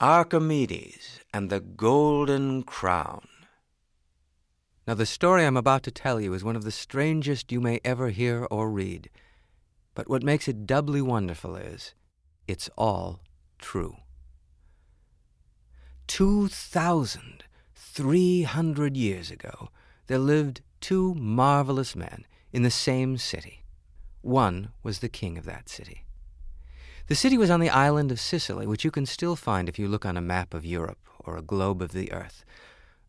Archimedes and the Golden Crown. Now, the story I'm about to tell you is one of the strangest you may ever hear or read. But what makes it doubly wonderful is it's all true. 2,300 years ago, there lived two marvelous men in the same city. One was the king of that city. The city was on the island of Sicily, which you can still find if you look on a map of Europe or a globe of the earth.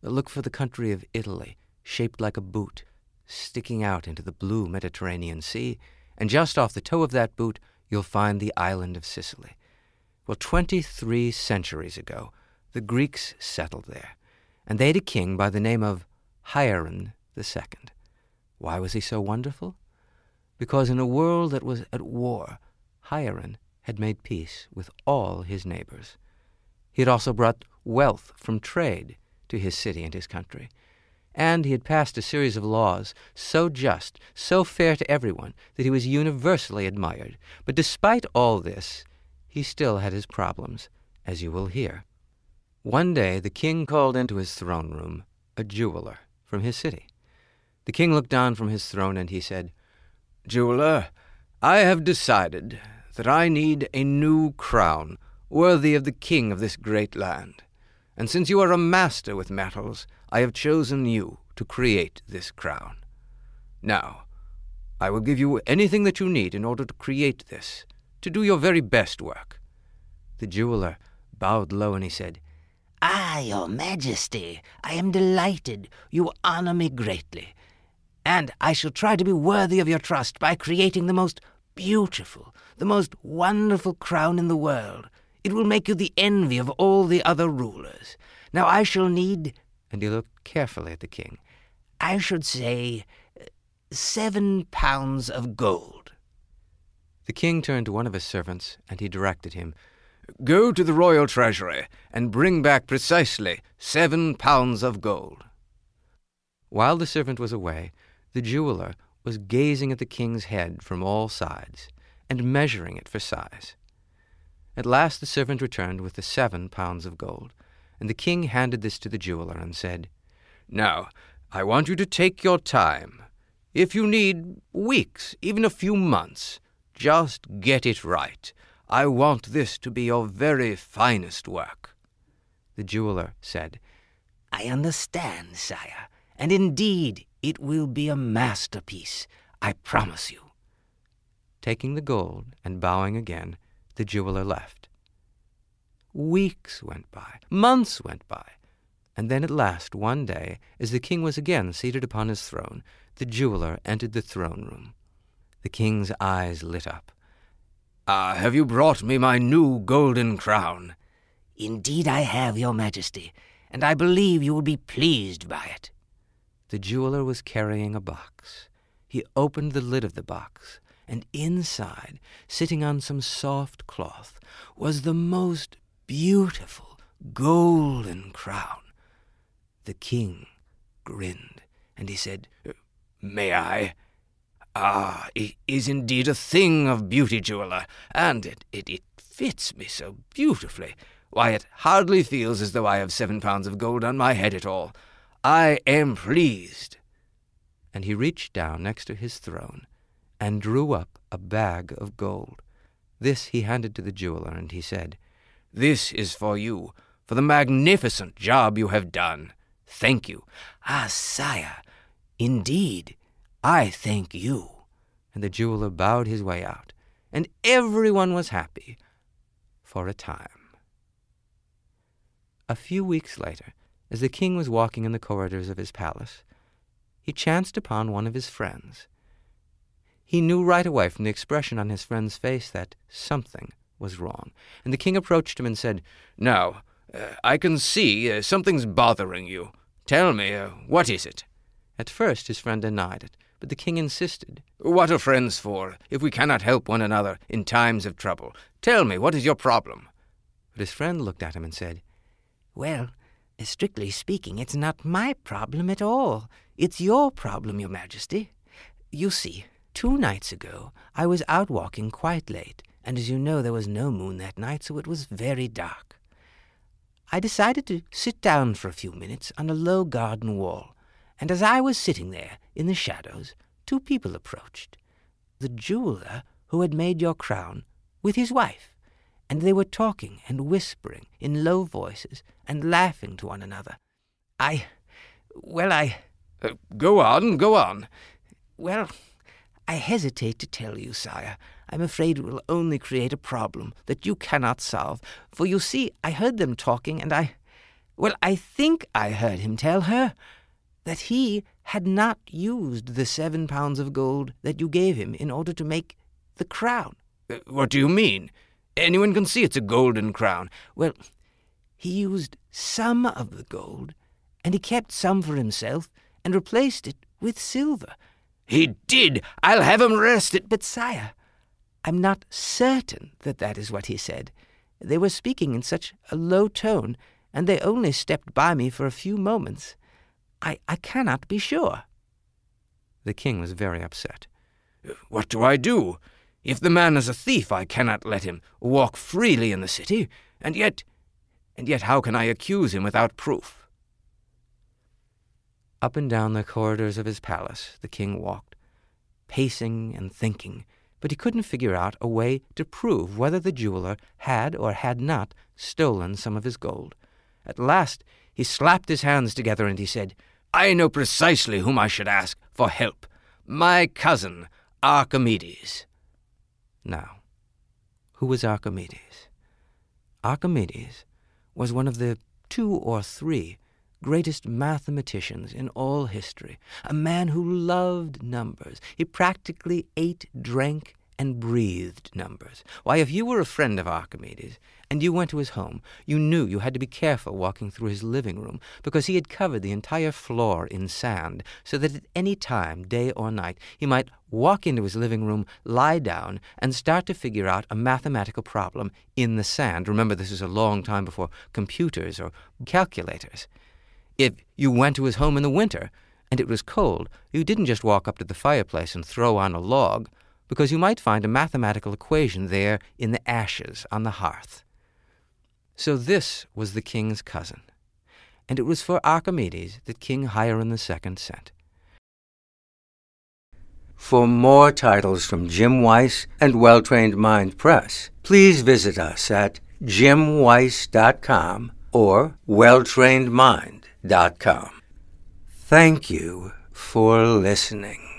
Look for the country of Italy, shaped like a boot, sticking out into the blue Mediterranean Sea, and just off the toe of that boot you'll find the island of Sicily. Well, 23 centuries ago, the Greeks settled there, and they had a king by the name of Hieron II. Why was he so wonderful? Because in a world that was at war, Hieron had made peace with all his neighbors. He had also brought wealth from trade to his city and his country. And he had passed a series of laws so just, so fair to everyone, that he was universally admired. But despite all this, he still had his problems, as you will hear. One day the king called into his throne room a jeweler from his city. The king looked down from his throne and he said, Jeweler, I have decided that I need a new crown worthy of the king of this great land. And since you are a master with metals, I have chosen you to create this crown. Now, I will give you anything that you need in order to create this, to do your very best work. The jeweler bowed low and he said, Ah, your majesty, I am delighted. You honor me greatly. And I shall try to be worthy of your trust by creating the most beautiful, the most wonderful crown in the world. It will make you the envy of all the other rulers. Now I shall need. And he looked carefully at the king. I should say uh, seven pounds of gold. The king turned to one of his servants, and he directed him, Go to the royal treasury and bring back precisely seven pounds of gold. While the servant was away, the jeweler was gazing at the king's head from all sides and measuring it for size. At last the servant returned with the seven pounds of gold, and the king handed this to the jeweler and said, Now, I want you to take your time. If you need weeks, even a few months, just get it right. I want this to be your very finest work. The jeweler said, I understand, sire, and indeed it will be a masterpiece, I promise you. Taking the gold and bowing again, the jeweler left. Weeks went by, months went by, and then at last, one day, as the king was again seated upon his throne, the jeweler entered the throne room. The king's eyes lit up. Ah, have you brought me my new golden crown? Indeed I have, your majesty, and I believe you will be pleased by it. The jeweler was carrying a box. He opened the lid of the box and inside, sitting on some soft cloth, was the most beautiful golden crown. The king grinned, and he said, May I? Ah, it is indeed a thing of beauty, jeweler, and it, it, it fits me so beautifully. Why, it hardly feels as though I have seven pounds of gold on my head at all. I am pleased. And he reached down next to his throne and drew up a bag of gold. This he handed to the jeweler, and he said, This is for you, for the magnificent job you have done. Thank you. Ah, sire, indeed, I thank you. And the jeweler bowed his way out, and everyone was happy for a time. A few weeks later, as the king was walking in the corridors of his palace, he chanced upon one of his friends. He knew right away from the expression on his friend's face that something was wrong, and the king approached him and said, Now, uh, I can see uh, something's bothering you. Tell me, uh, what is it? At first his friend denied it, but the king insisted. What are friends for, if we cannot help one another in times of trouble? Tell me, what is your problem? But his friend looked at him and said, Well, strictly speaking, it's not my problem at all. It's your problem, your majesty. You see, Two nights ago, I was out walking quite late, and as you know, there was no moon that night, so it was very dark. I decided to sit down for a few minutes on a low garden wall, and as I was sitting there in the shadows, two people approached. The jeweler who had made your crown with his wife, and they were talking and whispering in low voices and laughing to one another. I. Well, I. Uh, go on, go on. Well, I hesitate to tell you, sire. I'm afraid it will only create a problem that you cannot solve. For you see, I heard them talking, and I. Well, I think I heard him tell her that he had not used the seven pounds of gold that you gave him in order to make the crown. Uh, what do you mean? Anyone can see it's a golden crown. Well, he used some of the gold, and he kept some for himself, and replaced it with silver. He did. I'll have him arrested. But, sire, I'm not certain that that is what he said. They were speaking in such a low tone, and they only stepped by me for a few moments. I, I cannot be sure. The king was very upset. What do I do? If the man is a thief, I cannot let him walk freely in the city, and yet, and yet how can I accuse him without proof? Up and down the corridors of his palace the king walked, pacing and thinking, but he couldn't figure out a way to prove whether the jeweler had or had not stolen some of his gold. At last he slapped his hands together and he said, I know precisely whom I should ask for help. My cousin, Archimedes. Now, who was Archimedes? Archimedes was one of the two or three greatest mathematicians in all history, a man who loved numbers. He practically ate, drank, and breathed numbers. Why, if you were a friend of Archimedes and you went to his home, you knew you had to be careful walking through his living room because he had covered the entire floor in sand so that at any time, day or night, he might walk into his living room, lie down, and start to figure out a mathematical problem in the sand. Remember, this is a long time before computers or calculators. If you went to his home in the winter and it was cold, you didn't just walk up to the fireplace and throw on a log because you might find a mathematical equation there in the ashes on the hearth. So this was the king's cousin, and it was for Archimedes that King Hieron II sent. For more titles from Jim Weiss and Well Trained Mind Press, please visit us at jimweiss.com or welltrainedmind.com. Thank you for listening.